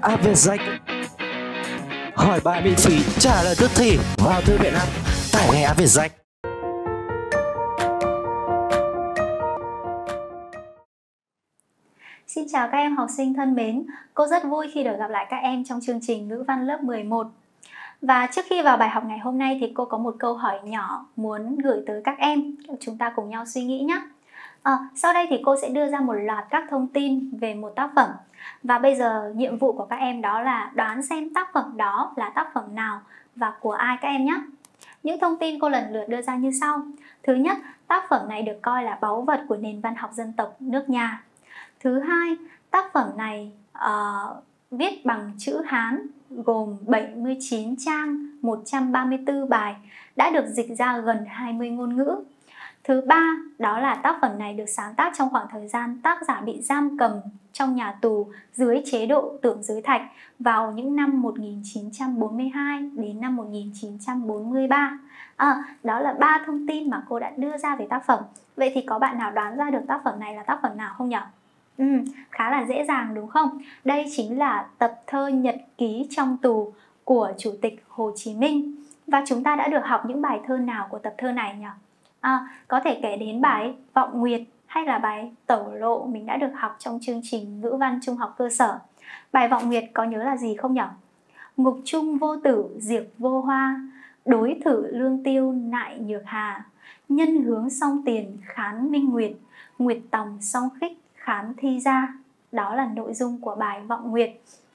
Áp Việt Danh. Hỏi bài miễn phí, trả lời tức thì. Vào thư viện app, tải ngay Áp Việt Danh. Xin chào các em học sinh thân mến, cô rất vui khi được gặp lại các em trong chương trình ngữ văn lớp 11. Và trước khi vào bài học ngày hôm nay thì cô có một câu hỏi nhỏ muốn gửi tới các em, chúng ta cùng nhau suy nghĩ nhé. À, sau đây thì cô sẽ đưa ra một loạt các thông tin về một tác phẩm và bây giờ nhiệm vụ của các em đó là đoán xem tác phẩm đó là tác phẩm nào và của ai các em nhé. Những thông tin cô lần lượt đưa ra như sau. Thứ nhất, tác phẩm này được coi là báu vật của nền văn học dân tộc nước nhà. Thứ hai, tác phẩm này uh, viết bằng chữ Hán gồm 79 trang, 134 bài, đã được dịch ra gần 20 ngôn ngữ. Thứ ba, đó là tác phẩm này được sáng tác trong khoảng thời gian tác giả bị giam cầm trong nhà tù dưới chế độ tưởng giới thạch vào những năm 1942 đến năm 1943. À, đó là ba thông tin mà cô đã đưa ra về tác phẩm. Vậy thì có bạn nào đoán ra được tác phẩm này là tác phẩm nào không nhỉ? Ừ, khá là dễ dàng đúng không? Đây chính là tập thơ nhật ký trong tù của Chủ tịch Hồ Chí Minh. Và chúng ta đã được học những bài thơ nào của tập thơ này nhỉ? À, có thể kể đến bài Vọng Nguyệt hay là bài Tẩu Lộ mình đã được học trong chương trình ngữ văn trung học cơ sở. Bài Vọng Nguyệt có nhớ là gì không nhỉ? Ngục trung vô tử diệt vô hoa, đối thử lương tiêu nại nhược hà, nhân hướng song tiền khán minh nguyệt, nguyệt tòng song khích khán thi ra. Đó là nội dung của bài Vọng Nguyệt.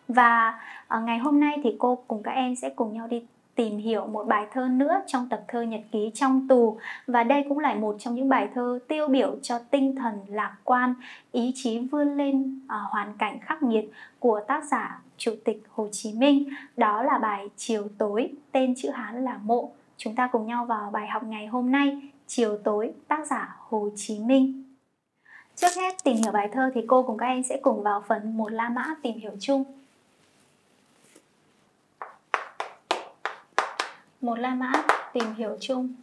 Và à, ngày hôm nay thì cô cùng các em sẽ cùng nhau đi tìm hiểu một bài thơ nữa trong tập thơ Nhật ký trong tù và đây cũng là một trong những bài thơ tiêu biểu cho tinh thần lạc quan, ý chí vươn lên ở hoàn cảnh khắc nghiệt của tác giả Chủ tịch Hồ Chí Minh. Đó là bài Chiều tối, tên chữ Hán là Mộ. Chúng ta cùng nhau vào bài học ngày hôm nay, Chiều tối, tác giả Hồ Chí Minh. Trước hết tìm hiểu bài thơ thì cô cùng các em sẽ cùng vào phần một La Mã tìm hiểu chung. Một La Mã tìm hiểu chung.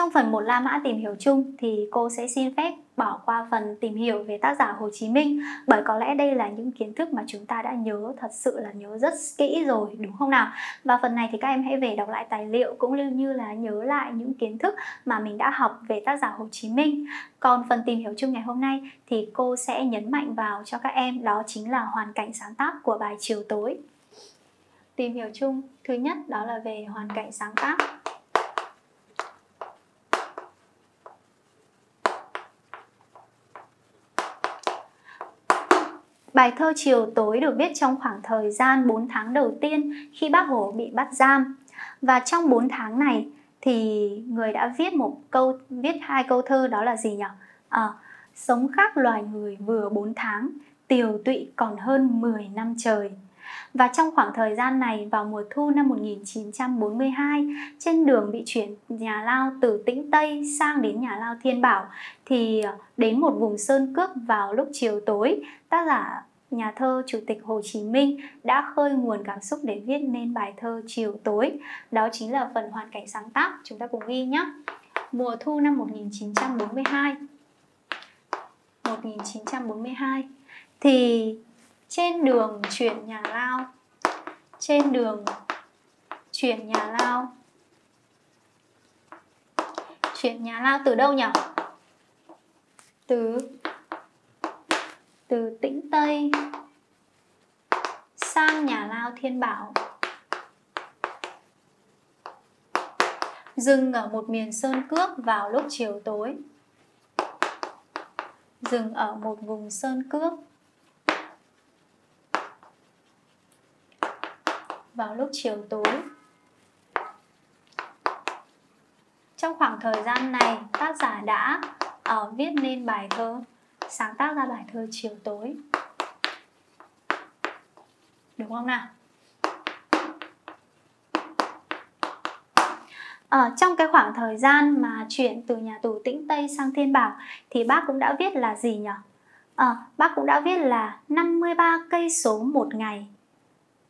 Trong phần một La Mã tìm hiểu chung thì cô sẽ xin phép bỏ qua phần tìm hiểu về tác giả Hồ Chí Minh, bởi có lẽ đây là những kiến thức mà chúng ta đã nhớ, thật sự là nhớ rất kỹ rồi, đúng không nào? Và phần này thì các em hãy về đọc lại tài liệu cũng như là nhớ lại những kiến thức mà mình đã học về tác giả Hồ Chí Minh. Còn phần tìm hiểu chung ngày hôm nay thì cô sẽ nhấn mạnh vào cho các em, đó chính là hoàn cảnh sáng tác của bài chiều tối. Tìm hiểu chung, thứ nhất đó là về hoàn cảnh sáng tác. Bài thơ Chiều tối được viết trong khoảng thời gian 4 tháng đầu tiên khi bác Hồ bị bắt giam. Và trong 4 tháng này thì người đã viết một câu viết hai câu thơ đó là gì nhỉ? À, sống khác loài người vừa 4 tháng, tiều tụy còn hơn 10 năm trời. Và trong khoảng thời gian này vào mùa thu năm 1942 trên đường bị chuyển nhà lao từ Tĩnh Tây sang đến nhà lao Thiên Bảo thì à, đến một vùng sơn cước vào lúc chiều tối tác giả nhà thơ Chủ tịch Hồ Chí Minh đã khơi nguồn cảm xúc để viết nên bài thơ Chiều tối. Đó chính là phần hoàn cảnh sáng tác, chúng ta cùng ghi nhé. Mùa thu năm 1942. 1942 thì trên đường chuyển nhà lao trên đường chuyển nhà lao chuyển nhà lao từ đâu nhỉ từ từ tĩnh tây sang nhà lao thiên bảo. Dừng ở một miền sơn cước vào lúc chiều tối. Dừng ở một vùng sơn cước vào lúc chiều tối. Trong khoảng thời gian này tác giả đã uh, viết nên bài thơ sáng tác ra bài thơ chiều tối. Đúng không nào? Ở trong cái khoảng thời gian mà chuyển từ nhà tù tĩnh tây sang thiên bảo thì bác cũng đã viết là gì nhỉ à, ờ, bác cũng đã viết là 53 cây số một ngày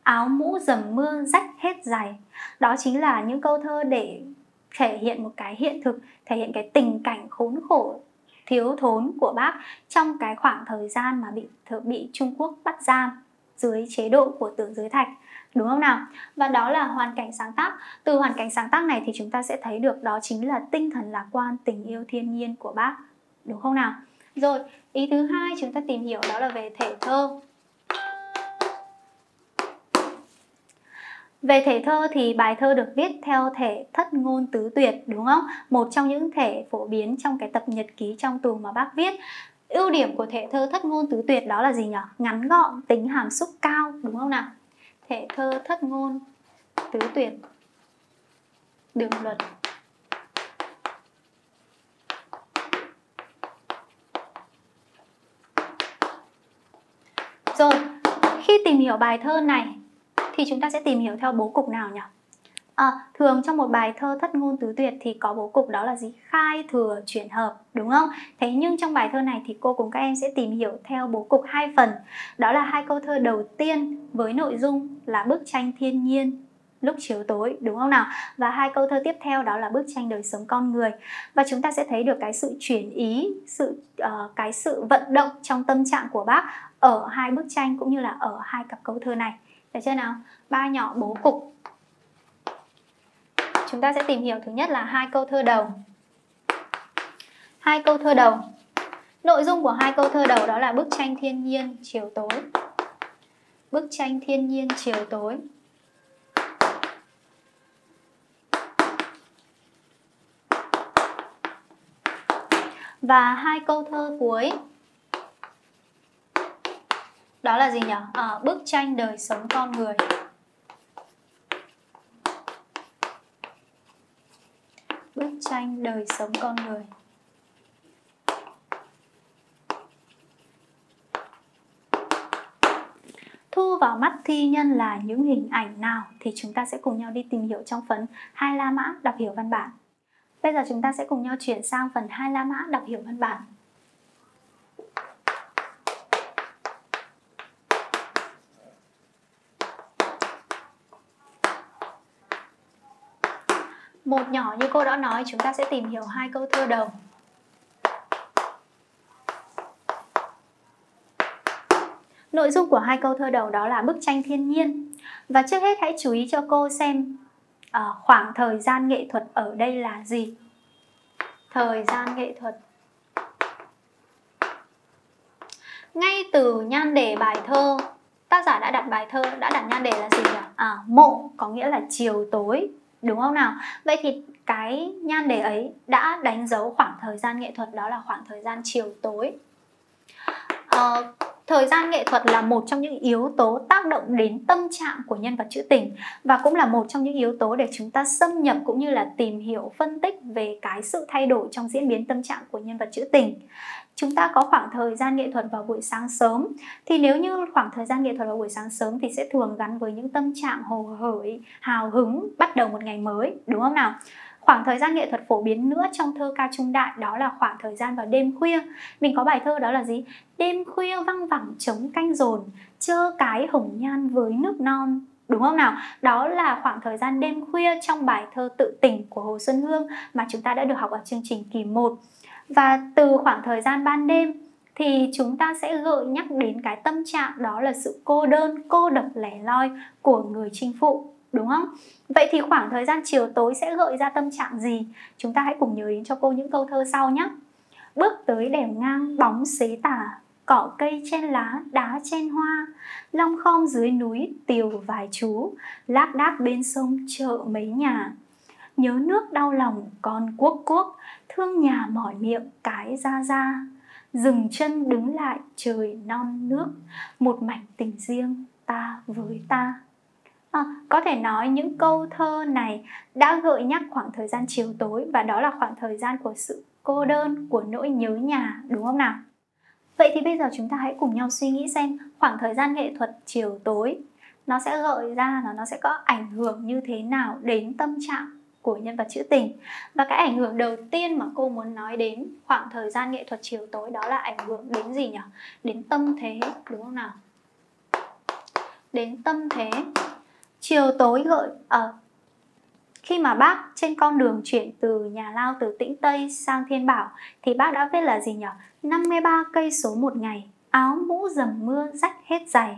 áo mũ dầm mưa rách hết giày. Đó chính là những câu thơ để thể hiện một cái hiện thực thể hiện cái tình cảnh khốn khổ thiếu thốn của bác trong cái khoảng thời gian mà bị bị Trung Quốc bắt giam dưới chế độ của tướng giới thạch, đúng không nào? Và đó là hoàn cảnh sáng tác. Từ hoàn cảnh sáng tác này thì chúng ta sẽ thấy được đó chính là tinh thần lạc quan, tình yêu thiên nhiên của bác, đúng không nào? Rồi, ý thứ hai chúng ta tìm hiểu đó là về thể thơ. Về thể thơ thì bài thơ được viết theo thể thất ngôn tứ tuyệt đúng không? Một trong những thể phổ biến trong cái tập nhật ký trong tù mà bác viết. Ưu điểm của thể thơ thất ngôn tứ tuyệt đó là gì nhỉ? Ngắn gọn, tính hàm xúc cao đúng không nào? Thể thơ thất ngôn tứ tuyệt đường luật Rồi, khi tìm hiểu bài thơ này thì chúng ta sẽ tìm hiểu theo bố cục nào nhỉ? À, thường trong một bài thơ thất ngôn tứ tuyệt thì có bố cục đó là gì? Khai thừa chuyển hợp, đúng không? Thế nhưng trong bài thơ này thì cô cùng các em sẽ tìm hiểu theo bố cục hai phần. Đó là hai câu thơ đầu tiên với nội dung là bức tranh thiên nhiên lúc chiều tối đúng không nào và hai câu thơ tiếp theo đó là bức tranh đời sống con người và chúng ta sẽ thấy được cái sự chuyển ý sự uh, cái sự vận động trong tâm trạng của bác ở hai bức tranh cũng như là ở hai cặp câu thơ này được chưa nào? Ba nhỏ bố cục. Chúng ta sẽ tìm hiểu thứ nhất là hai câu thơ đầu. Hai câu thơ đầu. Nội dung của hai câu thơ đầu đó là bức tranh thiên nhiên, chiều tối. Bức tranh thiên nhiên, chiều tối. Và hai câu thơ cuối đó là gì nhỉ? À, bức tranh đời sống con người. Bức tranh đời sống con người. Thu vào mắt thi nhân là những hình ảnh nào thì chúng ta sẽ cùng nhau đi tìm hiểu trong phần hai la mã đọc hiểu văn bản. Bây giờ chúng ta sẽ cùng nhau chuyển sang phần hai la mã đọc hiểu văn bản. Một nhỏ như cô đã nói chúng ta sẽ tìm hiểu hai câu thơ đầu. Nội dung của hai câu thơ đầu đó là bức tranh thiên nhiên. Và trước hết hãy chú ý cho cô xem uh, khoảng thời gian nghệ thuật ở đây là gì. Thời gian nghệ thuật. Ngay từ nhan đề bài thơ Tác giả đã đặt bài thơ, đã đặt nhan đề là gì nhỉ? À, mộ có nghĩa là chiều tối đúng không nào? Vậy thì cái nhan đề ấy đã đánh dấu khoảng thời gian nghệ thuật đó là khoảng thời gian chiều tối. Ờ, thời gian nghệ thuật là một trong những yếu tố tác động đến tâm trạng của nhân vật trữ tình và cũng là một trong những yếu tố để chúng ta xâm nhập cũng như là tìm hiểu phân tích về cái sự thay đổi trong diễn biến tâm trạng của nhân vật trữ tình chúng ta có khoảng thời gian nghệ thuật vào buổi sáng sớm. Thì nếu như khoảng thời gian nghệ thuật vào buổi sáng sớm thì sẽ thường gắn với những tâm trạng hồ hởi, hào hứng bắt đầu một ngày mới, đúng không nào? Khoảng thời gian nghệ thuật phổ biến nữa trong thơ ca trung đại đó là khoảng thời gian vào đêm khuya. Mình có bài thơ đó là gì? Đêm khuya văng vẳng trống canh dồn chơ cái hồng nhan với nước non, đúng không nào? Đó là khoảng thời gian đêm khuya trong bài thơ tự tỉnh của hồ xuân hương mà chúng ta đã được học ở chương trình kỳ 1 và từ khoảng thời gian ban đêm thì chúng ta sẽ gợi nhắc đến cái tâm trạng đó là sự cô đơn, cô độc lẻ loi của người chinh phụ, đúng không? Vậy thì khoảng thời gian chiều tối sẽ gợi ra tâm trạng gì? Chúng ta hãy cùng nhớ đến cho cô những câu thơ sau nhé. Bước tới đèo ngang, bóng xế tả, cỏ cây trên lá, đá trên hoa. Long khom dưới núi, tiều vài chú. Lác đác bên sông chợ mấy nhà nhớ nước đau lòng con quốc quốc thương nhà mỏi miệng cái ra ra dừng chân đứng lại trời non nước một mảnh tình riêng ta với ta. À, có thể nói những câu thơ này đã gợi nhắc khoảng thời gian chiều tối và đó là khoảng thời gian của sự cô đơn của nỗi nhớ nhà đúng không nào? Vậy thì bây giờ chúng ta hãy cùng nhau suy nghĩ xem khoảng thời gian nghệ thuật chiều tối nó sẽ gợi ra là nó sẽ có ảnh hưởng như thế nào đến tâm trạng của nhân vật trữ tình và cái ảnh hưởng đầu tiên mà cô muốn nói đến khoảng thời gian nghệ thuật chiều tối đó là ảnh hưởng đến gì nhỉ đến tâm thế đúng không nào đến tâm thế chiều tối gợi ở à, khi mà bác trên con đường chuyển từ nhà lao từ Tĩnh Tây sang Thiên Bảo thì bác đã viết là gì nhỉ? 53 cây số một ngày, áo mũ dầm mưa rách hết giày.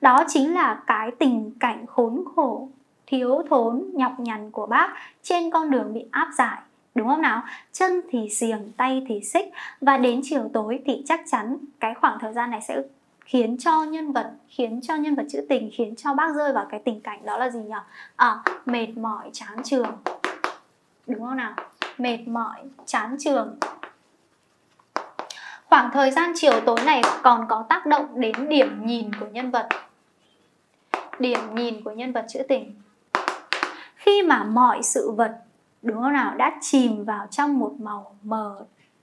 Đó chính là cái tình cảnh khốn khổ, thiếu thốn, nhọc nhằn của bác trên con đường bị áp giải đúng không nào? Chân thì xiềng tay thì xích và đến chiều tối thì chắc chắn cái khoảng thời gian này sẽ khiến cho nhân vật khiến cho nhân vật trữ tình khiến cho bác rơi vào cái tình cảnh đó là gì nhỉ? À, mệt mỏi chán trường. Đúng không nào? Mệt mỏi chán trường. Khoảng thời gian chiều tối này còn có tác động đến điểm nhìn của nhân vật. Điểm nhìn của nhân vật trữ tình khi mà mọi sự vật đúng không nào đã chìm vào trong một màu mờ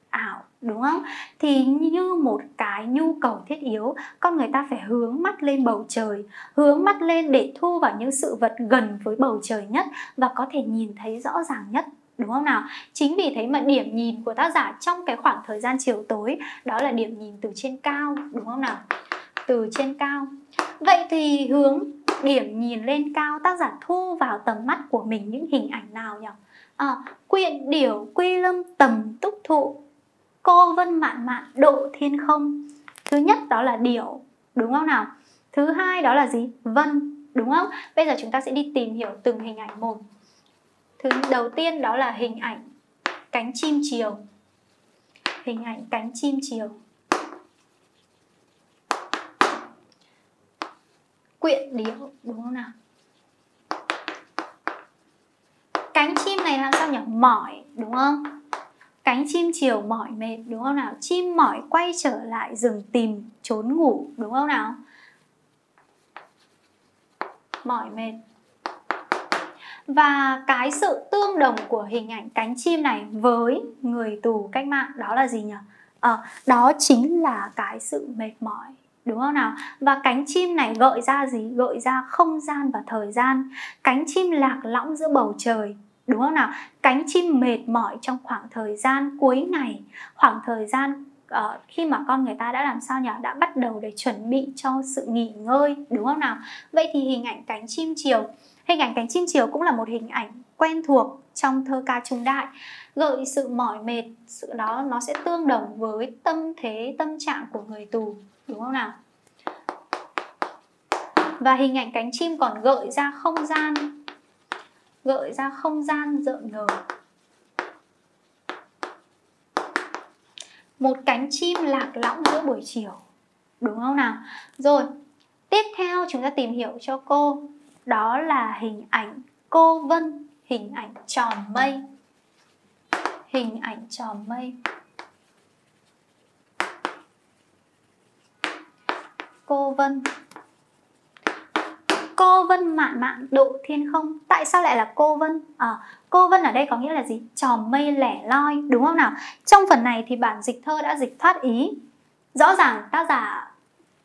ảo, đúng không? Thì như một cái nhu cầu thiết yếu, con người ta phải hướng mắt lên bầu trời, hướng mắt lên để thu vào những sự vật gần với bầu trời nhất và có thể nhìn thấy rõ ràng nhất, đúng không nào? Chính vì thế mà điểm nhìn của tác giả trong cái khoảng thời gian chiều tối, đó là điểm nhìn từ trên cao, đúng không nào? Từ trên cao. Vậy thì hướng điểm nhìn lên cao tác giả thu vào tầm mắt của mình những hình ảnh nào nhỉ? À, quyện điểu quy lâm tầm túc thụ. Cô vân mạn mạn độ thiên không. Thứ nhất đó là điểu đúng không nào? Thứ hai đó là gì? Vân đúng không? Bây giờ chúng ta sẽ đi tìm hiểu từng hình ảnh một. Thứ đầu tiên đó là hình ảnh cánh chim chiều. Hình ảnh cánh chim chiều. Quyện điệu đúng không nào? Cánh chim này làm sao nhỉ? Mỏi đúng không? Cánh chim chiều mỏi mệt đúng không nào? Chim mỏi quay trở lại rừng tìm trốn ngủ đúng không nào? Mỏi mệt. Và cái sự tương đồng của hình ảnh cánh chim này với người tù cách mạng đó là gì nhỉ? À, đó chính là cái sự mệt mỏi đúng không nào? Và cánh chim này gợi ra gì? Gợi ra không gian và thời gian. Cánh chim lạc lõng giữa bầu trời đúng không nào? Cánh chim mệt mỏi trong khoảng thời gian cuối ngày. Khoảng thời gian uh, khi mà con người ta đã làm sao nhỉ? Đã bắt đầu để chuẩn bị cho sự nghỉ ngơi đúng không nào? Vậy thì hình ảnh cánh chim chiều hình ảnh cánh chim chiều cũng là một hình ảnh quen thuộc trong thơ ca trung đại. Gợi sự mỏi mệt sự đó nó sẽ tương đồng với tâm thế tâm trạng của người tù đúng không nào? Và hình ảnh cánh chim còn gợi ra không gian, gợi ra không gian rợn ngời một cánh chim lạc lõng giữa buổi chiều. Đúng không nào? Rồi, tiếp theo chúng ta tìm hiểu cho cô. Đó là hình ảnh cô vân, hình ảnh tròn mây. Hình ảnh tròn mây. Cô vân. Cô vân mạn mạn độ thiên không. Tại sao lại là cô vân? À, cô vân ở đây có nghĩa là gì? Tròm mây lẻ loi đúng không nào? Trong phần này thì bản dịch thơ đã dịch thoát ý. Rõ ràng tác giả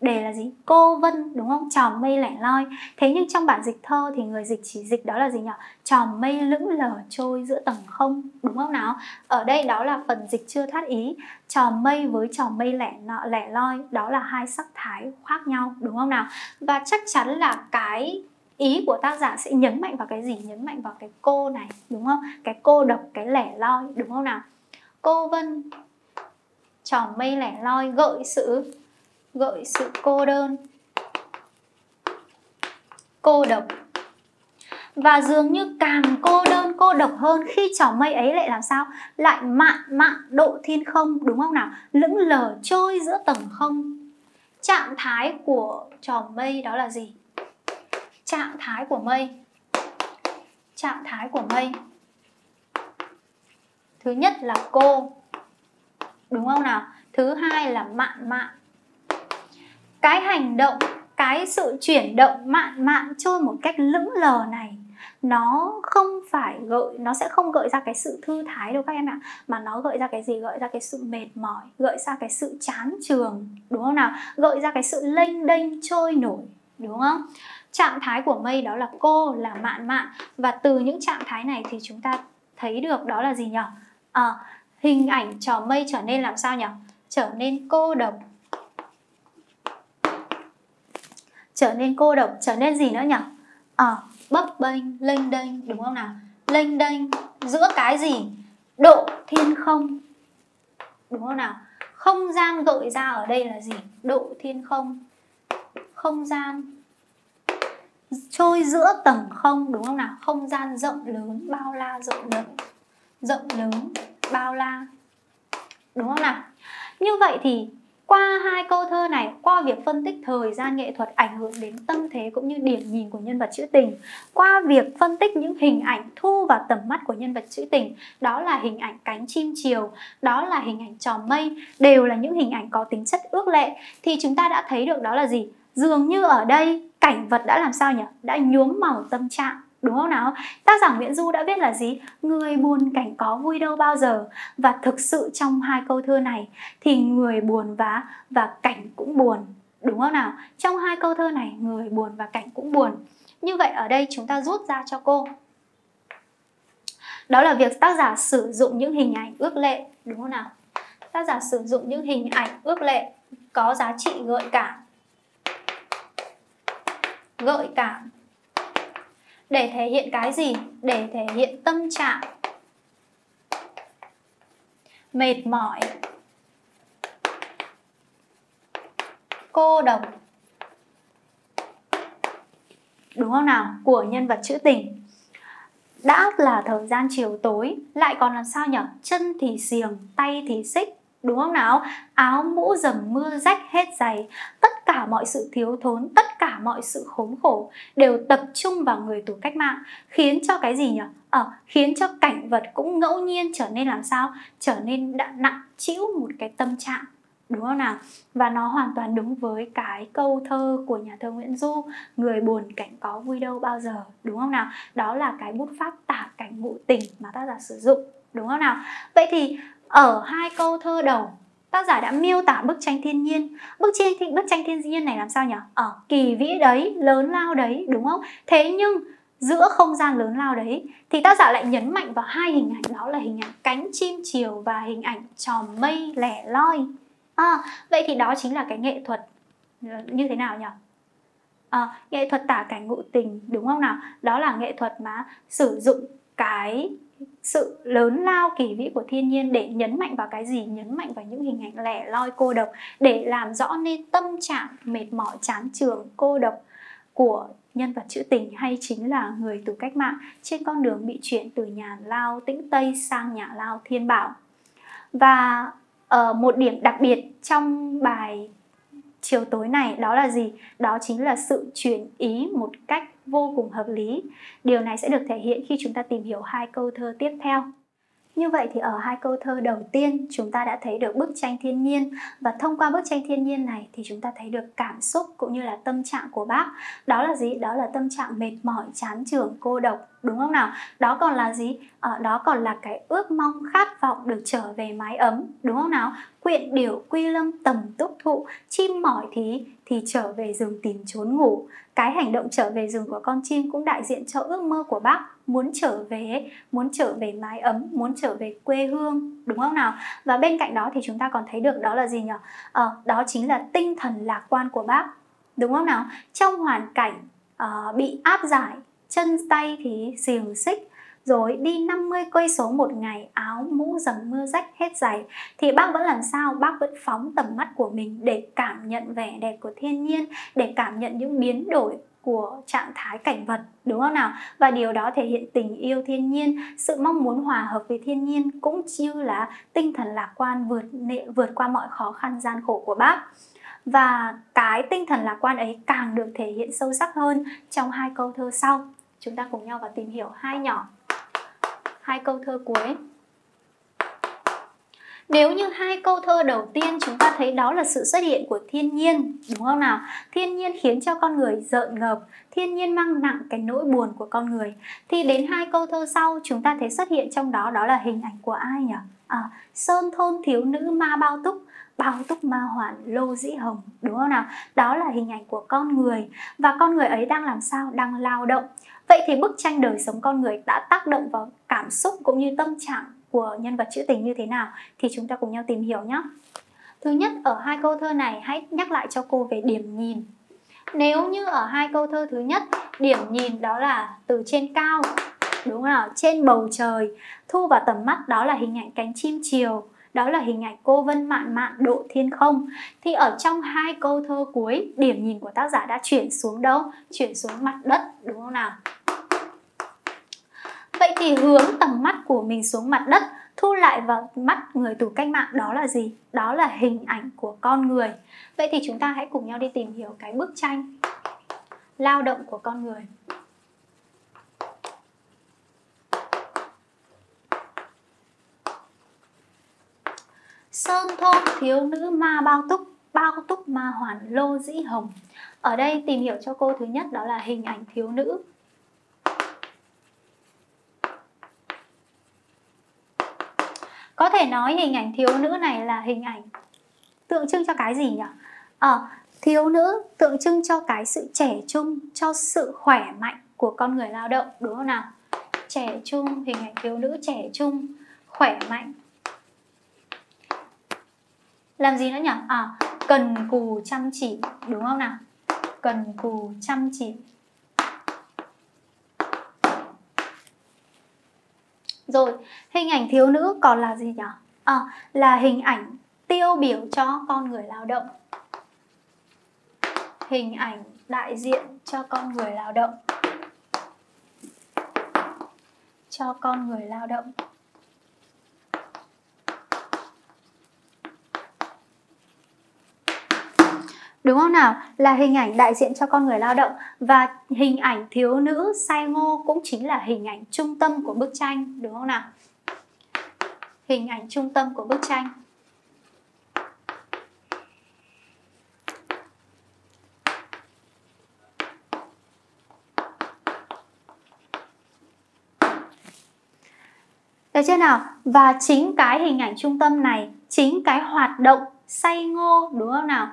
đề là gì? Cô vân, đúng không? Tròm mây lẻ loi. Thế nhưng trong bản dịch thơ thì người dịch chỉ dịch đó là gì nhỉ? Tròm mây lững lờ trôi giữa tầng không, đúng không nào? Ở đây đó là phần dịch chưa thoát ý. Tròm mây với tròm mây lẻ nọ, lẻ loi, đó là hai sắc thái khác nhau, đúng không nào? Và chắc chắn là cái ý của tác giả sẽ nhấn mạnh vào cái gì? Nhấn mạnh vào cái cô này, đúng không? Cái cô độc, cái lẻ loi, đúng không nào? Cô vân tròm mây lẻ loi gợi sự gợi sự cô đơn, cô độc. Và dường như càng cô đơn, cô độc hơn khi trò mây ấy lại làm sao? Lại mạn mạn độ thiên không, đúng không nào? Lững lờ trôi giữa tầng không. Trạng thái của trò mây đó là gì? Trạng thái của mây. Trạng thái của mây. Thứ nhất là cô, đúng không nào? Thứ hai là mạn mạn cái hành động cái sự chuyển động mạn mạn trôi một cách lững lờ này nó không phải gợi nó sẽ không gợi ra cái sự thư thái đâu các em ạ mà nó gợi ra cái gì? Gợi ra cái sự mệt mỏi gợi ra cái sự chán trường đúng không nào? Gợi ra cái sự lênh đênh trôi nổi đúng không? Trạng thái của mây đó là cô là mạn mạn. Và từ những trạng thái này thì chúng ta thấy được đó là gì nhỉ à, ờ, hình ảnh trò mây trở nên làm sao nhỉ trở nên cô độc trở nên cô độc trở nên gì nữa nhỉ? À, bấp bênh lênh đênh đúng không nào? Lênh đênh giữa cái gì? Độ thiên không. Đúng không nào? Không gian gợi ra ở đây là gì? Độ thiên không. Không gian trôi giữa tầng không đúng không nào? Không gian rộng lớn bao la rộng lớn. Rộng lớn bao la. Đúng không nào? Như vậy thì qua hai câu thơ này, qua việc phân tích thời gian nghệ thuật ảnh hưởng đến tâm thế cũng như điểm nhìn của nhân vật trữ tình, qua việc phân tích những hình ảnh thu vào tầm mắt của nhân vật trữ tình, đó là hình ảnh cánh chim chiều, đó là hình ảnh trò mây, đều là những hình ảnh có tính chất ước lệ thì chúng ta đã thấy được đó là gì? Dường như ở đây cảnh vật đã làm sao nhỉ? Đã nhuốm màu tâm trạng đúng không nào? Tác giả Nguyễn Du đã viết là gì? Người buồn cảnh có vui đâu bao giờ và thực sự trong hai câu thơ này thì người buồn vá và cảnh cũng buồn đúng không nào? Trong hai câu thơ này, người buồn và cảnh cũng buồn. Như vậy ở đây chúng ta rút ra cho cô đó là việc tác giả sử dụng những hình ảnh ước lệ đúng không nào? Tác giả sử dụng những hình ảnh ước lệ có giá trị gợi cảm gợi cảm để thể hiện cái gì? Để thể hiện tâm trạng. Mệt mỏi. Cô độc. Đúng không nào? Của nhân vật trữ tình. Đã là thời gian chiều tối, lại còn làm sao nhở? Chân thì xiềng, tay thì xích đúng không nào? Áo mũ dầm mưa rách hết giày. Tất cả mọi sự thiếu thốn tất cả mọi sự khốn khổ đều tập trung vào người tù cách mạng khiến cho cái gì nhỉ? Ờ à, khiến cho cảnh vật cũng ngẫu nhiên trở nên làm sao? Trở nên đã nặng chịu một cái tâm trạng đúng không nào? Và nó hoàn toàn đúng với cái câu thơ của nhà thơ Nguyễn Du người buồn cảnh có vui đâu bao giờ đúng không nào? Đó là cái bút pháp tả cảnh ngụ tình mà tác giả sử dụng đúng không nào? Vậy thì ở hai câu thơ đầu tác giả đã miêu tả bức tranh thiên nhiên. Bức tranh bức tranh thiên nhiên này làm sao nhỉ? Ở kỳ vĩ đấy lớn lao đấy đúng không? Thế nhưng giữa không gian lớn lao đấy thì tác giả lại nhấn mạnh vào hai hình ảnh đó là hình ảnh cánh chim chiều và hình ảnh tròm mây lẻ loi. À, vậy thì đó chính là cái nghệ thuật ờ, như thế nào nhỉ? À, nghệ thuật tả cảnh ngụ tình đúng không nào? Đó là nghệ thuật mà sử dụng cái sự lớn lao kỳ vĩ của thiên nhiên để nhấn mạnh vào cái gì? Nhấn mạnh vào những hình ảnh lẻ loi cô độc để làm rõ nên tâm trạng mệt mỏi chán trường cô độc của nhân vật trữ tình hay chính là người tù cách mạng trên con đường bị chuyển từ nhà lao tĩnh tây sang nhà lao thiên bảo. Và uh, một điểm đặc biệt trong bài chiều tối này đó là gì? Đó chính là sự chuyển ý một cách vô cùng hợp lý điều này sẽ được thể hiện khi chúng ta tìm hiểu hai câu thơ tiếp theo như vậy thì ở hai câu thơ đầu tiên chúng ta đã thấy được bức tranh thiên nhiên và thông qua bức tranh thiên nhiên này thì chúng ta thấy được cảm xúc cũng như là tâm trạng của bác. Đó là gì? Đó là tâm trạng mệt mỏi, chán chường, cô độc, đúng không nào? Đó còn là gì? Ở đó còn là cái ước mong khát vọng được trở về mái ấm, đúng không nào? Quyện điểu quy lâm tầm túc thụ, chim mỏi thì thì trở về rừng tìm trốn ngủ. Cái hành động trở về rừng của con chim cũng đại diện cho ước mơ của bác muốn trở về muốn trở về mái ấm muốn trở về quê hương đúng không nào? Và bên cạnh đó thì chúng ta còn thấy được đó là gì nhỉ? À, đó chính là tinh thần lạc quan của bác đúng không nào? Trong hoàn cảnh uh, bị áp giải chân tay thì xiềng xích rồi, đi 50 cây số một ngày, áo mũ dầm mưa rách hết giày, thì bác vẫn làm sao? Bác vẫn phóng tầm mắt của mình để cảm nhận vẻ đẹp của thiên nhiên, để cảm nhận những biến đổi của trạng thái cảnh vật, đúng không nào? Và điều đó thể hiện tình yêu thiên nhiên, sự mong muốn hòa hợp với thiên nhiên, cũng như là tinh thần lạc quan vượt vượt qua mọi khó khăn gian khổ của bác. Và cái tinh thần lạc quan ấy càng được thể hiện sâu sắc hơn trong hai câu thơ sau. Chúng ta cùng nhau vào tìm hiểu hai nhỏ hai câu thơ cuối nếu như hai câu thơ đầu tiên chúng ta thấy đó là sự xuất hiện của thiên nhiên, đúng không nào? Thiên nhiên khiến cho con người rợn ngợp, thiên nhiên mang nặng cái nỗi buồn của con người. Thì đến hai câu thơ sau chúng ta thấy xuất hiện trong đó đó là hình ảnh của ai nhỉ? À, sơn thôn thiếu nữ ma bao túc, bao túc ma hoàn lô dĩ hồng, đúng không nào? Đó là hình ảnh của con người và con người ấy đang làm sao? Đang lao động. Vậy thì bức tranh đời sống con người đã tác động vào cảm xúc cũng như tâm trạng của nhân vật trữ tình như thế nào thì chúng ta cùng nhau tìm hiểu nhé. Thứ nhất ở hai câu thơ này hãy nhắc lại cho cô về điểm nhìn. Nếu như ở hai câu thơ thứ nhất điểm nhìn đó là từ trên cao đúng không nào trên bầu trời thu vào tầm mắt đó là hình ảnh cánh chim chiều đó là hình ảnh cô vân mạn mạn, độ thiên không. Thì ở trong hai câu thơ cuối, điểm nhìn của tác giả đã chuyển xuống đâu? Chuyển xuống mặt đất, đúng không nào? Vậy thì hướng tầm mắt của mình xuống mặt đất, thu lại vào mắt người tù cách mạng đó là gì? Đó là hình ảnh của con người. Vậy thì chúng ta hãy cùng nhau đi tìm hiểu cái bức tranh lao động của con người. Sơn thôn thiếu nữ ma bao túc Bao túc ma hoàn lô dĩ hồng Ở đây tìm hiểu cho cô thứ nhất đó là hình ảnh thiếu nữ Có thể nói hình ảnh thiếu nữ này là hình ảnh tượng trưng cho cái gì nhỉ? Ờ, à, thiếu nữ tượng trưng cho cái sự trẻ trung, cho sự khỏe mạnh của con người lao động đúng không nào? Trẻ trung, hình ảnh thiếu nữ trẻ trung, khỏe mạnh làm gì nữa nhỉ? À cần cù chăm chỉ, đúng không nào? Cần cù chăm chỉ. Rồi, hình ảnh thiếu nữ còn là gì nhỉ? À là hình ảnh tiêu biểu cho con người lao động. Hình ảnh đại diện cho con người lao động. Cho con người lao động. Đúng không nào? Là hình ảnh đại diện cho con người lao động và hình ảnh thiếu nữ say ngô cũng chính là hình ảnh trung tâm của bức tranh, đúng không nào? Hình ảnh trung tâm của bức tranh. Được chưa nào? Và chính cái hình ảnh trung tâm này, chính cái hoạt động say ngô đúng không nào?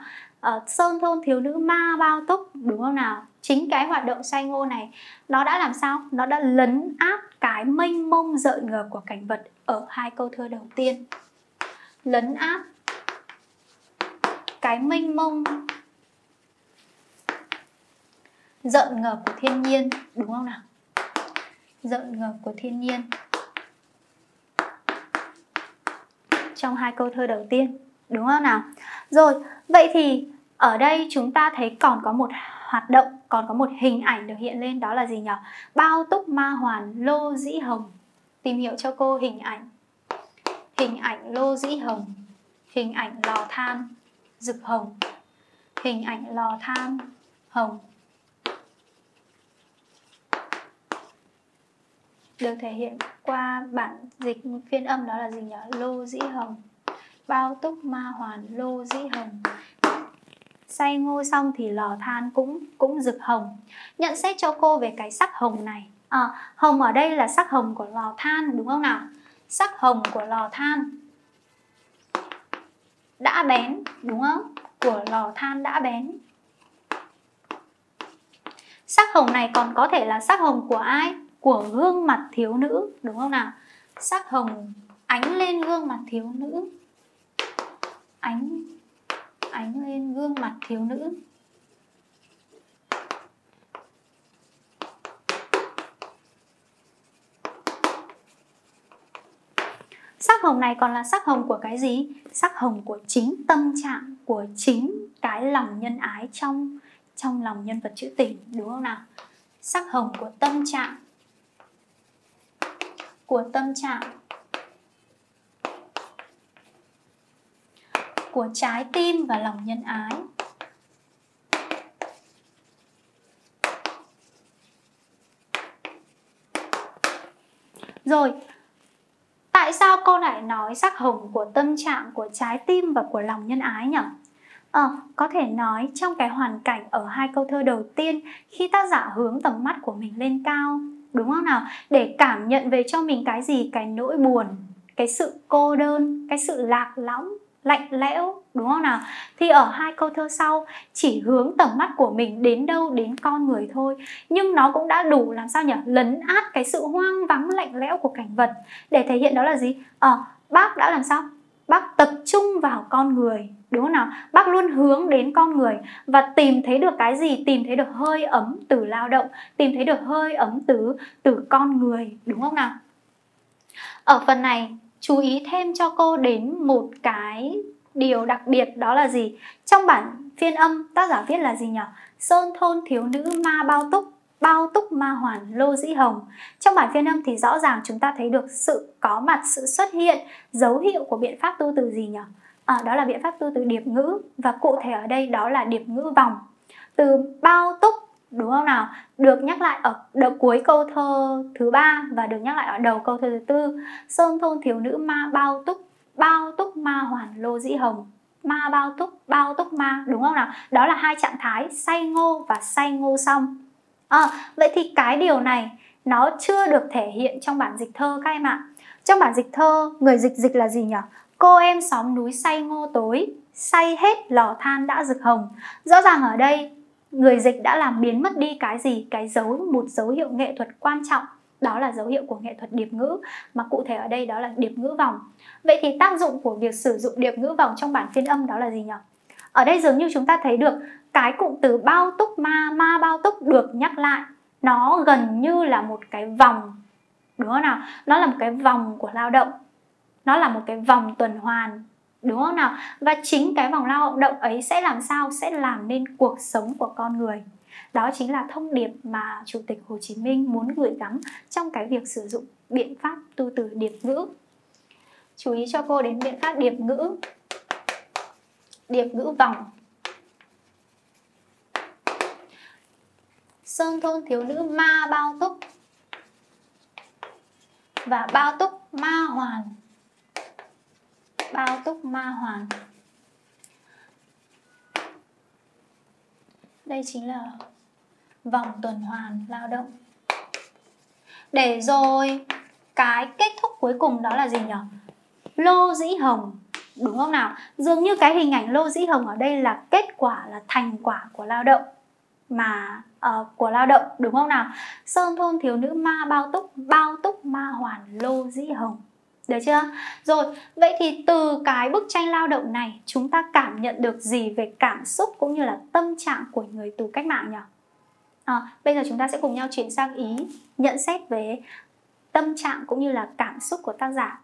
Uh, sơn thôn thiếu nữ ma bao túc đúng không nào? Chính cái hoạt động say ngô này nó đã làm sao? Nó đã lấn áp cái mênh mông rợn ngợp của cảnh vật ở hai câu thơ đầu tiên. Lấn áp cái mênh mông rợn ngợp của thiên nhiên đúng không nào? Rợn ngợp của thiên nhiên. Trong hai câu thơ đầu tiên đúng không nào? Rồi vậy thì ở đây chúng ta thấy còn có một hoạt động, còn có một hình ảnh được hiện lên, đó là gì nhỉ? Bao túc ma hoàn lô dĩ hồng. Tìm hiểu cho cô hình ảnh. Hình ảnh lô dĩ hồng. Hình ảnh lò than rực hồng. Hình ảnh lò than hồng. Được thể hiện qua bản dịch phiên âm đó là gì nhỉ? Lô dĩ hồng. Bao túc ma hoàn lô dĩ hồng xay ngô xong thì lò than cũng cũng rực hồng. Nhận xét cho cô về cái sắc hồng này. À, hồng ở đây là sắc hồng của lò than đúng không nào? Sắc hồng của lò than đã bén đúng không? Của lò than đã bén. Sắc hồng này còn có thể là sắc hồng của ai? Của gương mặt thiếu nữ đúng không nào? Sắc hồng ánh lên gương mặt thiếu nữ. Ánh ánh lên gương mặt thiếu nữ. Sắc hồng này còn là sắc hồng của cái gì? Sắc hồng của chính tâm trạng, của chính cái lòng nhân ái trong trong lòng nhân vật trữ tình, đúng không nào? Sắc hồng của tâm trạng, của tâm trạng. Của trái tim và lòng nhân ái. Rồi tại sao cô lại nói sắc hồng của tâm trạng của trái tim và của lòng nhân ái nhỉ? Ờ, có thể nói trong cái hoàn cảnh ở hai câu thơ đầu tiên khi tác giả hướng tầm mắt của mình lên cao đúng không nào? Để cảm nhận về cho mình cái gì cái nỗi buồn cái sự cô đơn cái sự lạc lõng lạnh lẽo đúng không nào? Thì ở hai câu thơ sau chỉ hướng tầm mắt của mình đến đâu đến con người thôi. Nhưng nó cũng đã đủ làm sao nhỉ? Lấn át cái sự hoang vắng lạnh lẽo của cảnh vật. Để thể hiện đó là gì? Ờ à, bác đã làm sao? Bác tập trung vào con người đúng không nào? Bác luôn hướng đến con người và tìm thấy được cái gì? Tìm thấy được hơi ấm từ lao động tìm thấy được hơi ấm từ từ con người đúng không nào? Ở phần này chú ý thêm cho cô đến một cái điều đặc biệt đó là gì? Trong bản phiên âm tác giả viết là gì nhỉ? Sơn thôn thiếu nữ ma bao túc bao túc ma hoàn lô dĩ hồng. Trong bản phiên âm thì rõ ràng chúng ta thấy được sự có mặt sự xuất hiện dấu hiệu của biện pháp tu từ gì nhỉ? À, đó là biện pháp tu từ điệp ngữ và cụ thể ở đây đó là điệp ngữ vòng. Từ bao túc đúng không nào? Được nhắc lại ở đầu cuối câu thơ thứ ba và được nhắc lại ở đầu câu thơ thứ tư. Sơn thôn thiếu nữ ma bao túc bao túc ma hoàn lô dĩ hồng. Ma bao túc bao túc ma đúng không nào? Đó là hai trạng thái say ngô và say ngô xong. À, vậy thì cái điều này nó chưa được thể hiện trong bản dịch thơ các em ạ. Trong bản dịch thơ người dịch dịch là gì nhỉ? Cô em xóm núi say ngô tối say hết lò than đã rực hồng. Rõ ràng ở đây người dịch đã làm biến mất đi cái gì? Cái dấu, một dấu hiệu nghệ thuật quan trọng. Đó là dấu hiệu của nghệ thuật điệp ngữ, mà cụ thể ở đây đó là điệp ngữ vòng. Vậy thì tác dụng của việc sử dụng điệp ngữ vòng trong bản phiên âm đó là gì nhỉ? Ở đây dường như chúng ta thấy được cái cụm từ bao túc ma ma bao túc được nhắc lại. Nó gần như là một cái vòng, đúng không nào? Nó là một cái vòng của lao động. Nó là một cái vòng tuần hoàn đúng không nào? Và chính cái vòng lao động ấy sẽ làm sao? Sẽ làm nên cuộc sống của con người. Đó chính là thông điệp mà chủ tịch hồ chí minh muốn gửi gắm trong cái việc sử dụng biện pháp tu từ điệp ngữ. Chú ý cho cô đến biện pháp điệp ngữ. Điệp ngữ vòng. Sơn thôn thiếu nữ ma bao túc. Và bao túc ma hoàn bao túc ma hoàn đây chính là vòng tuần hoàn lao động. Để rồi cái kết thúc cuối cùng đó là gì nhỉ? Lô dĩ hồng. Đúng không nào? Dường như cái hình ảnh lô dĩ hồng ở đây là kết quả là thành quả của lao động mà uh, của lao động đúng không nào? Sơn thôn thiếu nữ ma bao túc bao túc ma hoàn lô dĩ hồng được chưa? Rồi, vậy thì từ cái bức tranh lao động này chúng ta cảm nhận được gì về cảm xúc cũng như là tâm trạng của người tù cách mạng nhỉ? À, bây giờ chúng ta sẽ cùng nhau chuyển sang ý nhận xét về tâm trạng cũng như là cảm xúc của tác giả.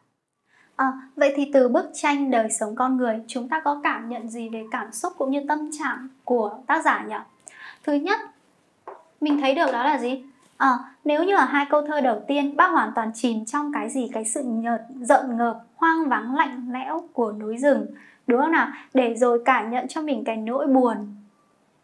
À, vậy thì từ bức tranh đời sống con người chúng ta có cảm nhận gì về cảm xúc cũng như tâm trạng của tác giả nhỉ? Thứ nhất, mình thấy được đó là gì? À, nếu như ở hai câu thơ đầu tiên bác hoàn toàn chìm trong cái gì? Cái sự nhợt giận ngợp hoang vắng lạnh lẽo của núi rừng đúng không nào? Để rồi cảm nhận cho mình cái nỗi buồn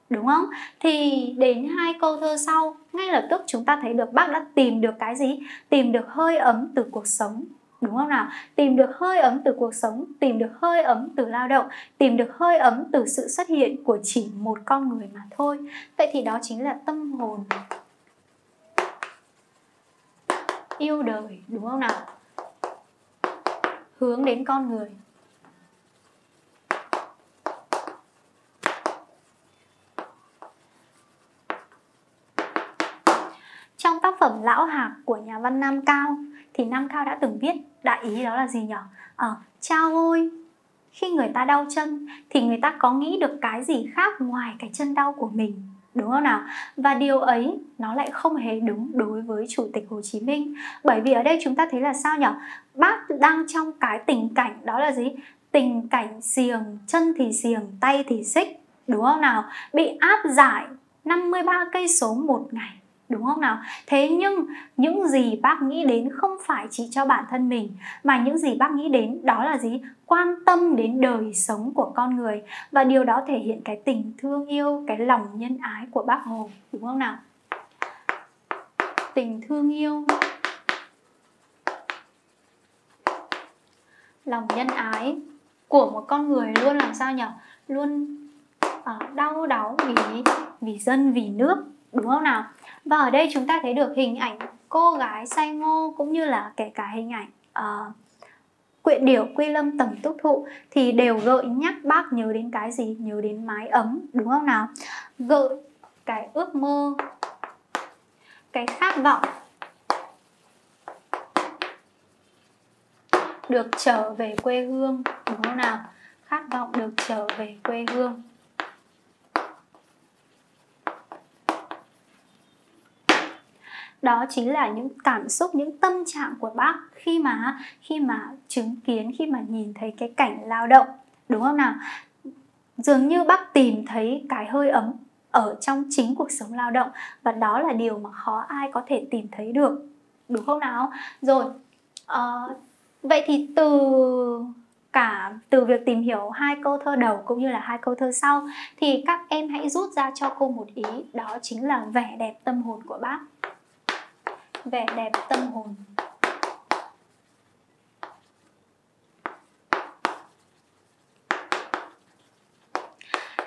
đúng không? Thì đến hai câu thơ sau ngay lập tức chúng ta thấy được bác đã tìm được cái gì? Tìm được hơi ấm từ cuộc sống đúng không nào? Tìm được hơi ấm từ cuộc sống tìm được hơi ấm từ lao động tìm được hơi ấm từ sự xuất hiện của chỉ một con người mà thôi. Vậy thì đó chính là tâm hồn yêu đời đúng không nào? Hướng đến con người. Trong tác phẩm lão hạc của nhà văn nam cao thì nam cao đã từng viết đại ý đó là gì nhỉ? Ờ, chao ôi khi người ta đau chân thì người ta có nghĩ được cái gì khác ngoài cái chân đau của mình? Đúng không nào? Và điều ấy, nó lại không hề đúng đối với chủ tịch hồ chí minh. Bởi vì ở đây chúng ta thấy là sao nhỉ? Bác đang trong cái tình cảnh, đó là gì? Tình cảnh xiềng, chân thì xiềng, tay thì xích. Đúng không nào? Bị áp giải 53 cây số một ngày đúng không nào? Thế nhưng những gì bác nghĩ đến không phải chỉ cho bản thân mình mà những gì bác nghĩ đến đó là gì? Quan tâm đến đời sống của con người. Và điều đó thể hiện cái tình thương yêu cái lòng nhân ái của bác hồ. Đúng không nào? Tình thương yêu. Lòng nhân ái của một con người luôn làm sao nhỉ luôn uh, đau đáu vì vì dân vì nước. Đúng không nào? Và ở đây chúng ta thấy được hình ảnh cô gái say ngô cũng như là kể cả hình ảnh uh, quyện điểu quy lâm tầm túc thụ thì đều gợi nhắc bác nhớ đến cái gì? Nhớ đến mái ấm đúng không nào? Gợi cái ước mơ cái khát vọng được trở về quê hương đúng không nào? Khát vọng được trở về quê hương. Đó chính là những cảm xúc những tâm trạng của bác khi mà khi mà chứng kiến khi mà nhìn thấy cái cảnh lao động đúng không nào? Dường như bác tìm thấy cái hơi ấm ở trong chính cuộc sống lao động và đó là điều mà khó ai có thể tìm thấy được đúng không nào? Rồi uh, vậy thì từ cả từ việc tìm hiểu hai câu thơ đầu cũng như là hai câu thơ sau thì các em hãy rút ra cho cô một ý đó chính là vẻ đẹp tâm hồn của bác vẻ đẹp tâm hồn.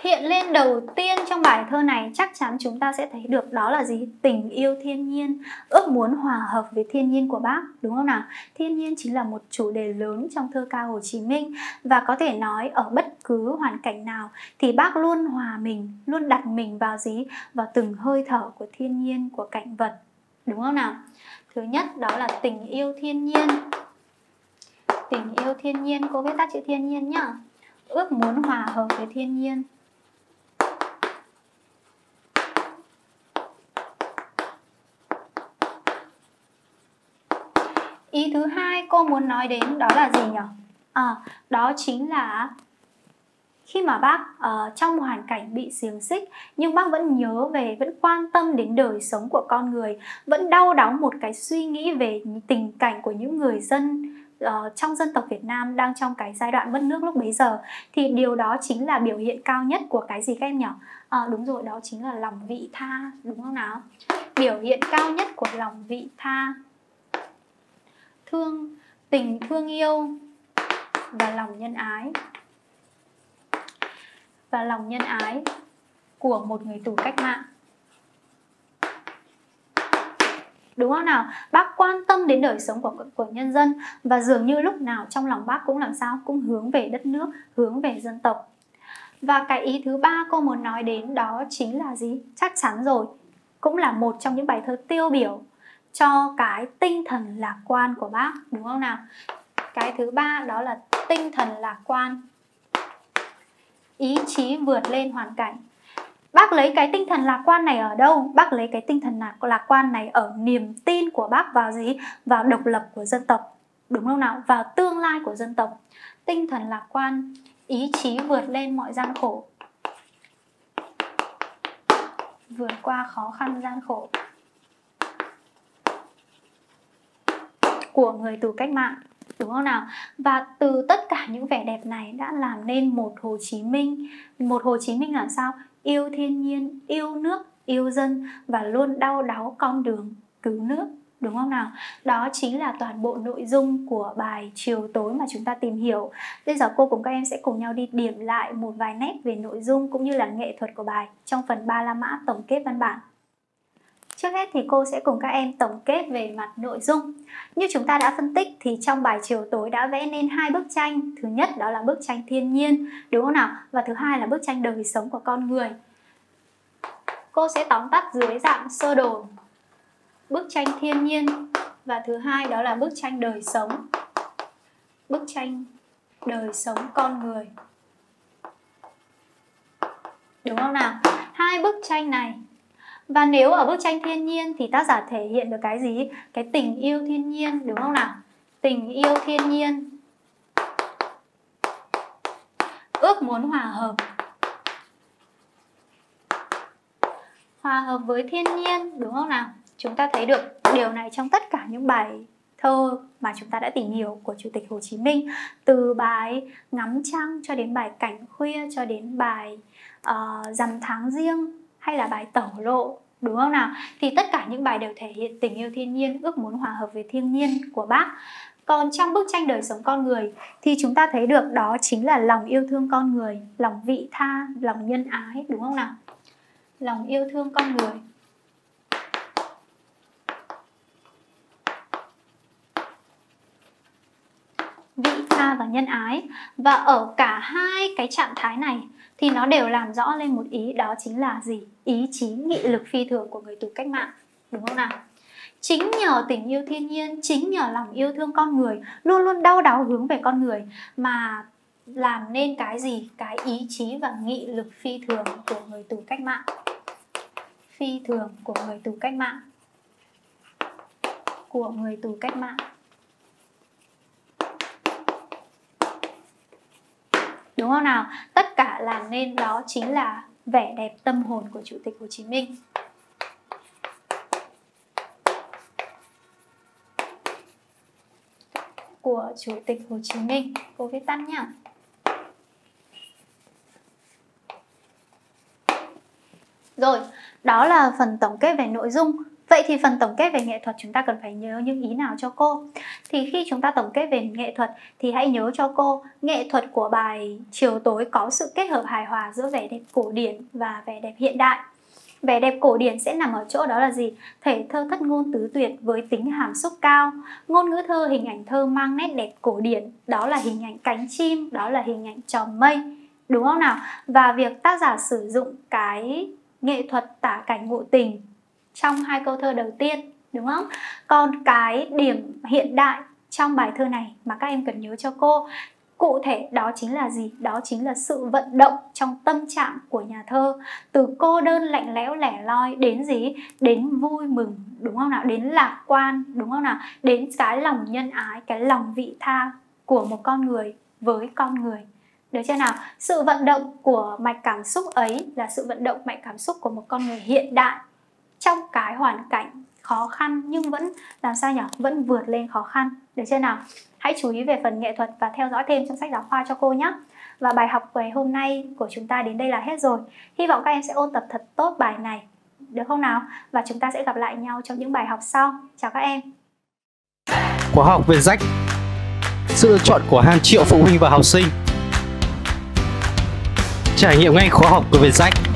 Hiện lên đầu tiên trong bài thơ này, chắc chắn chúng ta sẽ thấy được đó là gì? Tình yêu thiên nhiên. Ước muốn hòa hợp với thiên nhiên của bác, đúng không nào? Thiên nhiên chính là một chủ đề lớn trong thơ ca hồ chí minh. Và có thể nói ở bất cứ hoàn cảnh nào thì bác luôn hòa mình, luôn đặt mình vào gì? Vào từng hơi thở của thiên nhiên, của cảnh vật đúng không nào? Thứ nhất đó là tình yêu thiên nhiên. Tình yêu thiên nhiên cô viết tắt chữ thiên nhiên nhá. Ước muốn hòa hợp với thiên nhiên. Ý thứ hai cô muốn nói đến đó là gì nhỉ à, đó chính là khi mà bác uh, trong hoàn cảnh bị xiềng xích nhưng bác vẫn nhớ về vẫn quan tâm đến đời sống của con người vẫn đau đáu một cái suy nghĩ về tình cảnh của những người dân uh, trong dân tộc Việt Nam đang trong cái giai đoạn mất nước lúc bấy giờ thì điều đó chính là biểu hiện cao nhất của cái gì các em nhỉ? Uh, đúng rồi đó chính là lòng vị tha đúng không nào? Biểu hiện cao nhất của lòng vị tha thương tình thương yêu và lòng nhân ái và lòng nhân ái của một người tù cách mạng. Đúng không nào? Bác quan tâm đến đời sống của của nhân dân và dường như lúc nào trong lòng bác cũng làm sao? Cũng hướng về đất nước, hướng về dân tộc. Và cái ý thứ ba cô muốn nói đến đó chính là gì? Chắc chắn rồi. Cũng là một trong những bài thơ tiêu biểu cho cái tinh thần lạc quan của bác. Đúng không nào? Cái thứ ba đó là tinh thần lạc quan ý chí vượt lên hoàn cảnh. Bác lấy cái tinh thần lạc quan này ở đâu? Bác lấy cái tinh thần lạc lạc quan này ở niềm tin của bác vào gì? Vào độc lập của dân tộc. Đúng không nào? Vào tương lai của dân tộc. Tinh thần lạc quan, ý chí vượt lên mọi gian khổ. Vượt qua khó khăn gian khổ. Của người tù cách mạng đúng không nào và từ tất cả những vẻ đẹp này đã làm nên một Hồ Chí Minh một Hồ Chí Minh làm sao yêu thiên nhiên, yêu nước, yêu dân và luôn đau đáu con đường cứu nước đúng không nào? Đó chính là toàn bộ nội dung của bài chiều tối mà chúng ta tìm hiểu. Bây giờ cô cùng các em sẽ cùng nhau đi điểm lại một vài nét về nội dung cũng như là nghệ thuật của bài trong phần ba la mã tổng kết văn bản. Trước hết thì cô sẽ cùng các em tổng kết về mặt nội dung. Như chúng ta đã phân tích thì trong bài chiều tối đã vẽ nên hai bức tranh. Thứ nhất đó là bức tranh thiên nhiên, đúng không nào? Và thứ hai là bức tranh đời sống của con người. Cô sẽ tóm tắt dưới dạng sơ đồ. Bức tranh thiên nhiên và thứ hai đó là bức tranh đời sống. Bức tranh đời sống con người. Đúng không nào? Hai bức tranh này và nếu ở bức tranh thiên nhiên thì tác giả thể hiện được cái gì? Cái tình yêu thiên nhiên đúng không nào? Tình yêu thiên nhiên. Ước muốn hòa hợp. Hòa hợp với thiên nhiên đúng không nào? Chúng ta thấy được điều này trong tất cả những bài thơ mà chúng ta đã tìm hiểu của Chủ tịch Hồ Chí Minh. Từ bài ngắm trăng cho đến bài cảnh khuya cho đến bài uh, dằm tháng riêng hay là bài tẩu lộ, đúng không nào? Thì tất cả những bài đều thể hiện tình yêu thiên nhiên, ước muốn hòa hợp với thiên nhiên của bác. Còn trong bức tranh đời sống con người thì chúng ta thấy được đó chính là lòng yêu thương con người, lòng vị tha, lòng nhân ái, đúng không nào? Lòng yêu thương con người. Vị tha và nhân ái. Và ở cả hai cái trạng thái này thì nó đều làm rõ lên một ý, đó chính là gì? Ý chí, nghị lực phi thường của người tù cách mạng, đúng không nào? Chính nhờ tình yêu thiên nhiên, chính nhờ lòng yêu thương con người, luôn luôn đau đáu hướng về con người mà làm nên cái gì? Cái ý chí và nghị lực phi thường của người tù cách mạng. Phi thường của người tù cách mạng. Của người tù cách mạng. Đúng không nào? Tất cả làm nên đó chính là vẻ đẹp tâm hồn của chủ tịch hồ chí minh. Của chủ tịch hồ chí minh. Cô viết tắt nhá. Rồi, đó là phần tổng kết về nội dung. Vậy thì phần tổng kết về nghệ thuật chúng ta cần phải nhớ những ý nào cho cô? Thì khi chúng ta tổng kết về nghệ thuật thì hãy nhớ cho cô nghệ thuật của bài chiều tối có sự kết hợp hài hòa giữa vẻ đẹp cổ điển và vẻ đẹp hiện đại. Vẻ đẹp cổ điển sẽ nằm ở chỗ đó là gì? Thể thơ thất ngôn tứ tuyệt với tính hàm xúc cao. Ngôn ngữ thơ, hình ảnh thơ mang nét đẹp cổ điển. Đó là hình ảnh cánh chim, đó là hình ảnh tròm mây. Đúng không nào? Và việc tác giả sử dụng cái nghệ thuật tả cảnh ngụ tình trong hai câu thơ đầu tiên, đúng không? Còn cái điểm hiện đại trong bài thơ này mà các em cần nhớ cho cô, cụ thể đó chính là gì? Đó chính là sự vận động trong tâm trạng của nhà thơ. Từ cô đơn lạnh lẽo lẻ loi đến gì? Đến vui mừng, đúng không nào? Đến lạc quan, đúng không nào? Đến cái lòng nhân ái, cái lòng vị tha của một con người với con người. Được chưa nào? Sự vận động của mạch cảm xúc ấy là sự vận động mạch cảm xúc của một con người hiện đại trong cái hoàn cảnh khó khăn nhưng vẫn, làm sao nhỉ vẫn vượt lên khó khăn. Được chưa nào? Hãy chú ý về phần nghệ thuật và theo dõi thêm trong sách giáo khoa cho cô nhé. Và bài học ngày hôm nay của chúng ta đến đây là hết rồi. Hy vọng các em sẽ ôn tập thật tốt bài này. Được không nào? Và chúng ta sẽ gặp lại nhau trong những bài học sau. Chào các em. Khóa học về rách. Sự lựa chọn của hàng triệu phụ huynh và học sinh. Trải nghiệm ngay khóa học của Vietjet